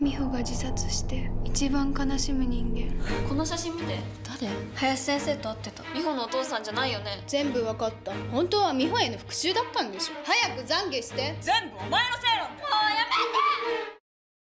美穂が自殺して一番悲しむ人間。この写真見て。誰？林先生と会ってた。美穂のお父さんじゃないよね。全部わかった。本当は美穂への復讐だったんでしょ。早く懺悔して。全部お前のせい